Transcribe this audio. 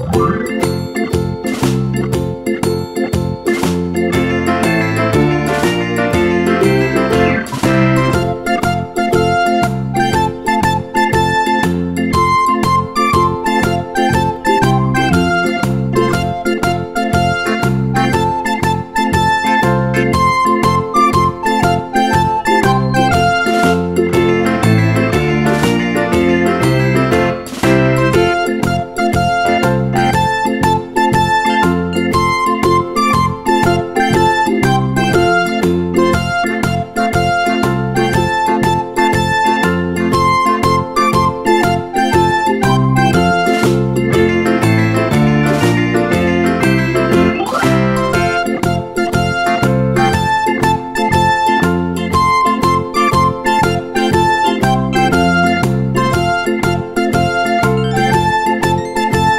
Bye.